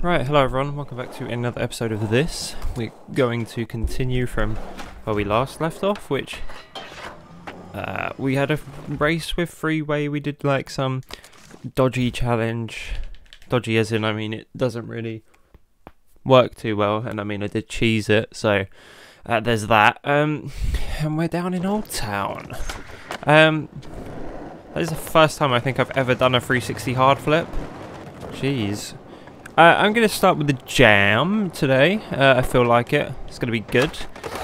Right, hello everyone, welcome back to another episode of this. We're going to continue from where we last left off, which uh, we had a race with Freeway, we did like some dodgy challenge. Dodgy as in, I mean, it doesn't really work too well, and I mean, I did cheese it, so uh, there's that. Um, and we're down in Old Town. Um, that is the first time I think I've ever done a 360 hard flip. Jeez. Uh, I'm going to start with the jam today. Uh, I feel like it. It's going to be good.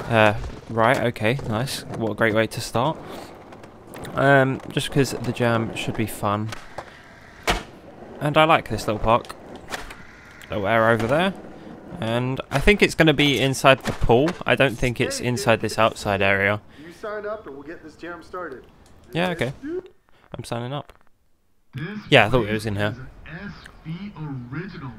Uh, right, okay, nice. What a great way to start. Um, just because the jam should be fun. And I like this little park. Little air over there. And I think it's going to be inside the pool. I don't think it's inside this outside area. You sign up and we'll get this jam started. Yeah, okay. I'm signing up. Yeah, I thought it was in here. Is an original.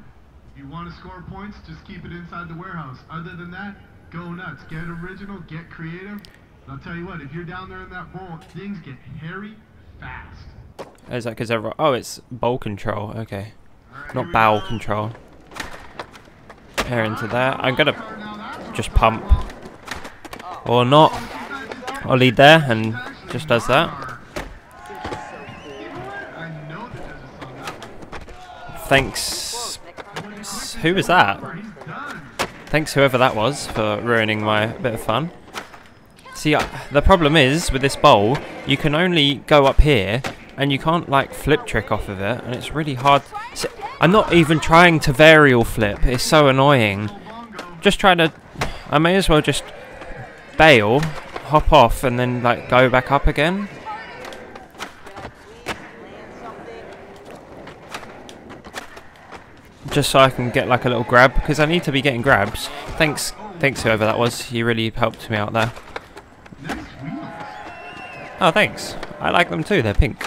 If you want to score points, just keep it inside the warehouse. Other than that, go nuts. Get original, get creative. And I'll tell you what, if you're down there in that bowl, things get hairy fast. Is that because everyone... Oh, it's bowl control. Okay. Right, Not we bowel go. control. Air into that. I'm going to just pump. Or not. I'll lead there and just does that. I know the judges saw that one. Thanks. Who was that? Thanks whoever that was for ruining my bit of fun. See, uh, the problem is with this bowl, you can only go up here and you can't like flip trick off of it and it's really hard. I'm not even trying to varial flip. It's so annoying. Just trying to... I may as well just bail, hop off and then like go back up again. Just so I can get like a little grab because I need to be getting grabs. Thanks, thanks whoever that was. You really helped me out there. Oh, thanks. I like them too. They're pink.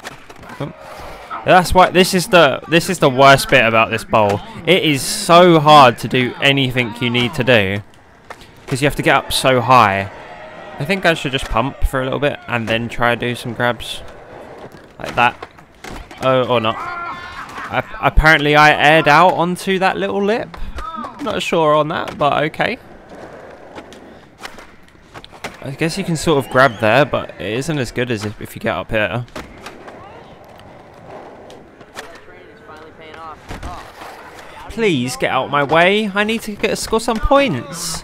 That's why this is the this is the worst bit about this bowl. It is so hard to do anything you need to do because you have to get up so high. I think I should just pump for a little bit and then try to do some grabs like that. Oh, or not. Apparently, I aired out onto that little lip. Not sure on that, but okay. I guess you can sort of grab there, but it isn't as good as if, if you get up here. Please get out of my way. I need to get score some points.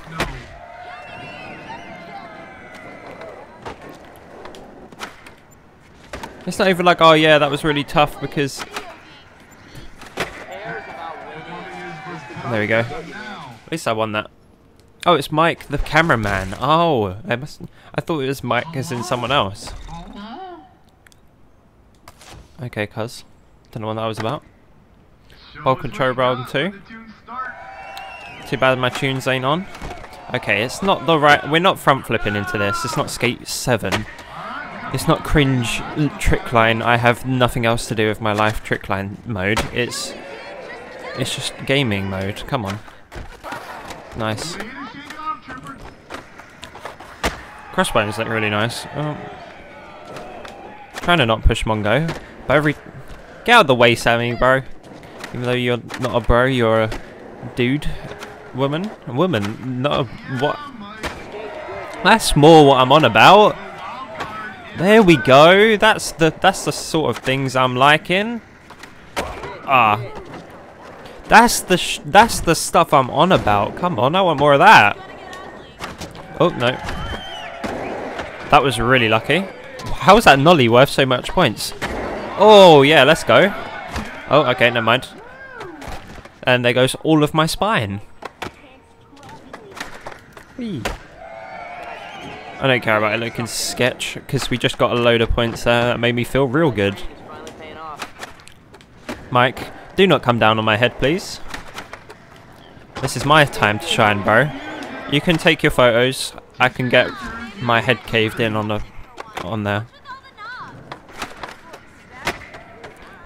It's not even like, oh yeah, that was really tough because. There we go. At least I won that. Oh, it's Mike, the cameraman. Oh, I must. I thought it was Mike as in someone else. Okay, cuz. Don't know what that was about. Ball control round two. Too bad my tunes ain't on. Okay, it's not the right. We're not front flipping into this. It's not Skate 7. It's not cringe l- trick line. I have nothing else to do with my life trick line mode. It's. It's just gaming mode. Come on. Nice. Crossbones look really nice. Oh. Trying to not push Mongo. But every... Get out of the way, Sammy, bro. Even though you're not a bro, you're a dude. Woman? Woman? Not a... What? That's more what I'm on about. There we go. That's the that's the sort of things I'm liking. Ah. That's the that's the stuff I'm on about. Come on, I want more of that. Oh no. That was really lucky. How is that nollie worth so much points? Oh yeah, let's go. Oh, okay, never mind. And there goes all of my spine. Whee. I don't care about it looking sketch because we just got a load of points there that made me feel real good. Mike, do not come down on my head, please. This is my time to shine, bro. You can take your photos. I can get my head caved in on the on there.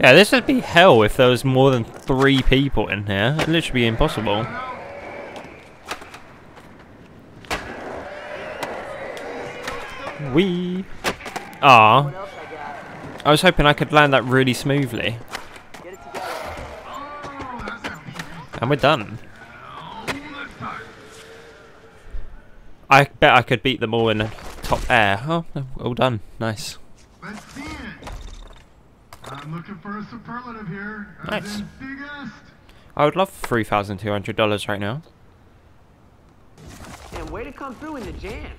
Yeah, this would be hell if there was more than three people in here. It'd literally be impossible. Wee. Ah. I was hoping I could land that really smoothly. And we're done. Now, let's start. I bet I could beat them all in top air. Oh, all done. Nice. Let's see it. I'm looking for a superlative here. As Nice. in biggest. I would love $3,200 right now. And way to come through in the jam.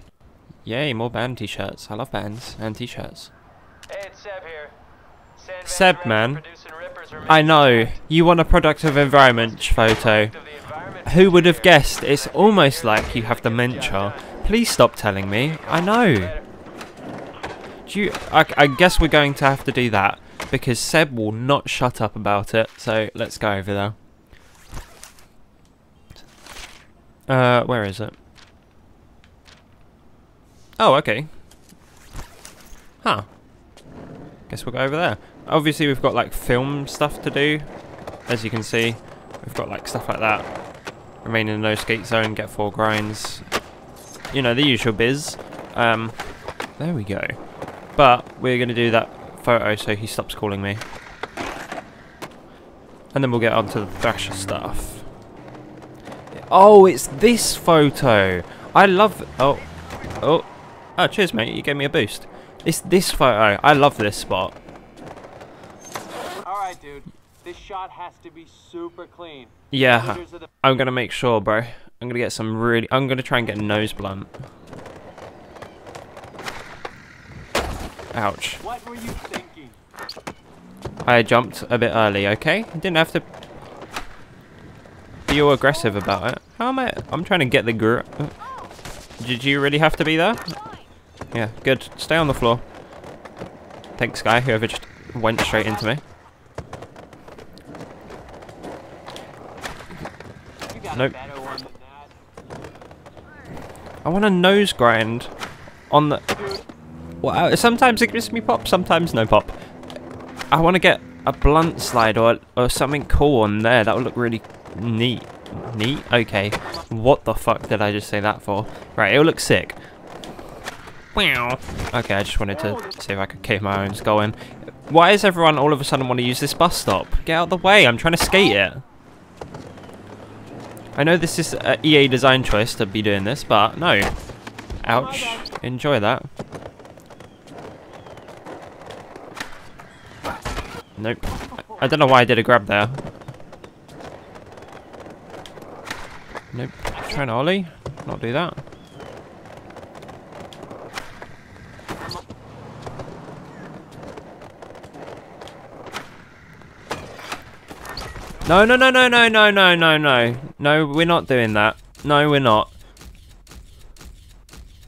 Yay, more band t-shirts. I love bands and t-shirts. Hey, it's Seb here. San Seb, man. I know. You want a productive environment photo. Who would have guessed? It's almost like you have dementia. Please stop telling me. I know. Do you, I, I guess we're going to have to do that because Seb will not shut up about it. So let's go over there. Uh, where is it? Oh, okay. Huh. Guess we'll go over there. Obviously, we've got like film stuff to do. As you can see, we've got like stuff like that. Remain in the no skate zone, get four grinds. You know, the usual biz. Um, there we go. But we're going to do that photo so he stops calling me. And then we'll get on to the Thrasher stuff. Oh, it's this photo. I love... Oh. Oh. Oh, cheers, mate. You gave me a boost. It's this photo. I love this spot. Dude. This shot has to be super clean. Yeah, Leaders of the I'm going to make sure, bro. I'm going to get some really... I'm going to try and get a nose blunt. Ouch. What were you thinking? I jumped a bit early, okay? Didn't have to be all aggressive about it. How am I? I'm trying to get the group. Did you really have to be there? Yeah, good. Stay on the floor. Thanks, guy, whoever just went straight into me. You got Nope. a better one than that. I want a nose grind on the. Wow, uh, sometimes it gives me pop, sometimes no pop. I want to get a blunt slide or or something cool on there. That would look really neat. Neat? Okay. What the fuck did I just say that for? Right, it'll look sick. Wow. Okay, I just wanted to see if I could keep my own going. Why does everyone all of a sudden want to use this bus stop? Get out of the way, I'm trying to skate it. I know this is a EA design choice to be doing this, but no. Ouch. Enjoy that. Nope. I- I don't know why I did a grab there. Nope. Trying to ollie. Not do that. No, no, no, no, no, no, no, no, no. No, we're not doing that. No, we're not.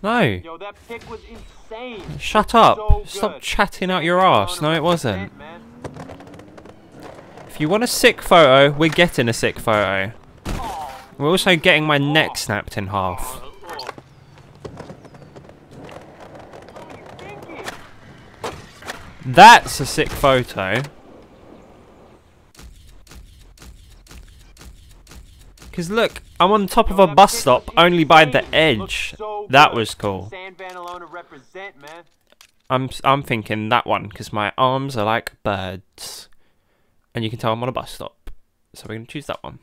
No. yo, that pick was insane. Shut up. So Stop chatting out your ass. No, it wasn't. If you want a sick photo, we're getting a sick photo. We're also getting my neck oh. snapped in half. Oh, oh. That's a sick photo. Because look, I'm on top of a bus stop only by the edge. That was cool. San Vanelona represent, man. I'm I'm thinking that one because my arms are like birds, and you can tell I'm on a bus stop, so we're gonna choose that one.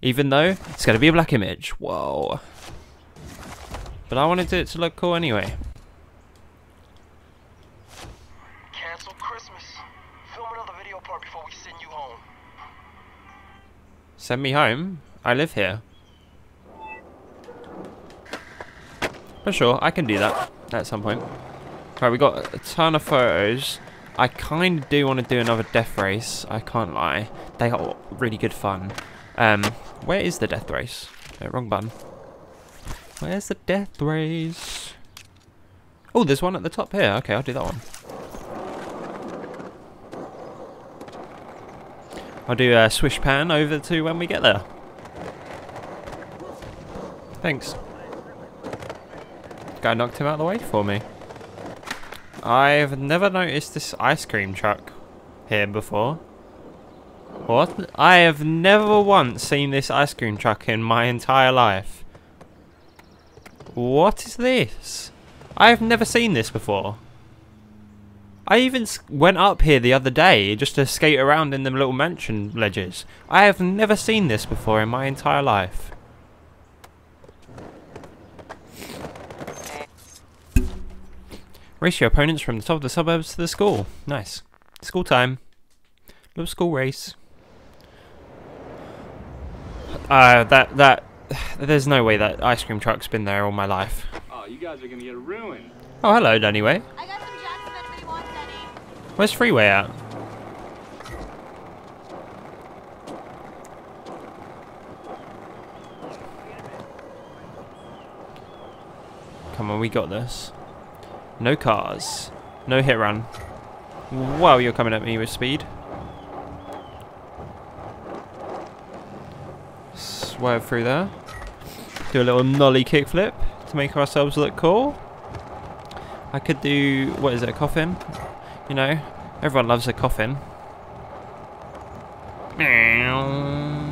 Even though it's gonna be a black image. Whoa! But I wanted it to look cool anyway. Cancel Christmas. Film another video part before we send you home. Send me home. I live here. For sure, I can do that at some point. Right, we got a ton of photos. I kind of do want to do another death race. I can't lie. They are really good fun. Um, where is the death race? Uh, wrong button. Where's the death race? Oh, there's one at the top here. Okay, I'll do that one. I'll do a swish pan over to when we get there. Thanks. Guy knocked him out of the way for me. I've never noticed this ice cream truck here before. What? I have never once seen this ice cream truck in my entire life. What is this? I have never seen this before. I even went up here the other day just to skate around in them little mansion ledges. I have never seen this before in my entire life. Race your opponents from the top of the suburbs to the school. Nice. School time. Little school race. Uh, that, that, there's no way that ice cream truck's been there all my life. Oh, you guys are gonna get ruined. Oh, hello, Danny Way. I got some jacks if anybody wants any. Where's Freeway at? Come on, we got this. No cars. No hit run. Wow, you're coming at me with speed. Swerve through there. Do a little nollie kickflip to make ourselves look cool. I could do, what is it, a coffin? You know, everyone loves a coffin. Meow.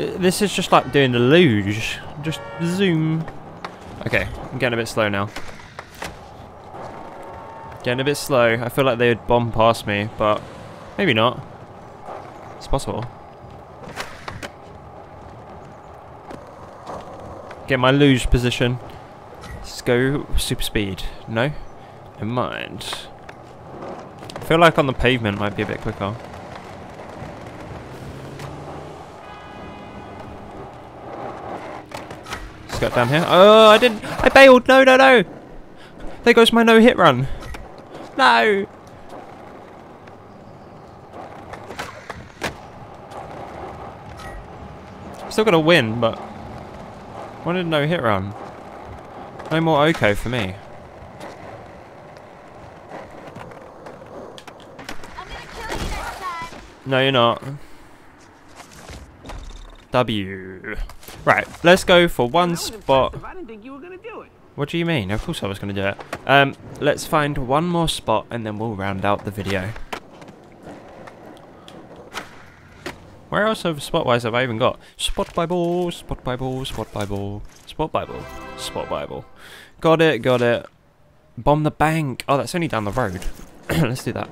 This is just like doing the luge. Just zoom. Okay, I'm getting a bit slow now. Getting a bit slow. I feel like they would bomb past me, but maybe not. It's possible. Get my luge position. Let's go super speed. No? Never mind. I feel like on the pavement might be a bit quicker. Let's down here. Oh, I didn't. I bailed. No, no, no. There goes my no hit run. No. Still got to win, but wanted no hit run. No more Oko for me. No, you're not. W. Right, let's go for one spot. I didn't think you were gonna do it. What do you mean? Of course I was going to do it. Um, let's find one more spot and then we'll round out the video. Where else of spot-wise have I even got? Spot Bible, Spot Bible, Spot Bible, Spot Bible, Spot Bible. Got it, got it. Bomb the bank. Oh, that's only down the road. let's do that.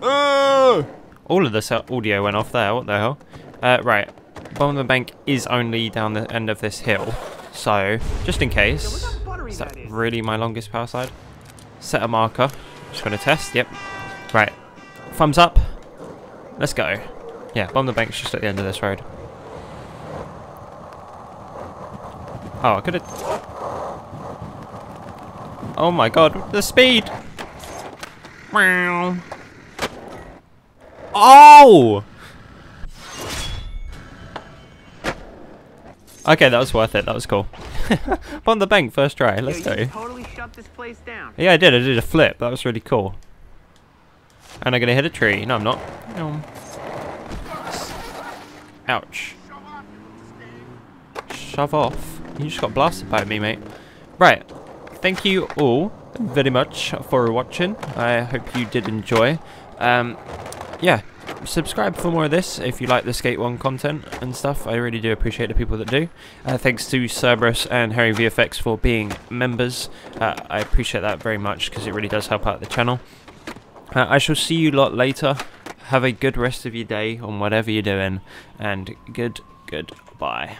Uh, All of this audio went off there. What the hell? Uh, right. Bomb the bank is only down the end of this hill. So, just in case, So look how buttery is that really my longest power slide? Set a marker. Just gonna test. Yep. Right. Thumbs up. Let's go. Yeah, bomb the bank's just at the end of this road. Oh, I could have. Oh my god, the speed! Meow. Oh! Okay, that was worth it. That was cool. bomb the bank, first try. Let's Yo, go. totally shut this place down. Yeah, I did. I did a flip. That was really cool. And I'm gonna hit a tree. No, I'm not. No. Ouch. Shove off. You just got blasted by me, mate. Right. Thank you all very much for watching. I hope you did enjoy. Um, yeah. Subscribe for more of this if you like the Skate 1 content and stuff. I really do appreciate the people that do. Uh, thanks to Cerberus and Harry VFX for being members. Uh, I appreciate that very much because it really does help out the channel. Uh, I shall see you lot later. Have a good rest of your day on whatever you're doing. And good, goodbye.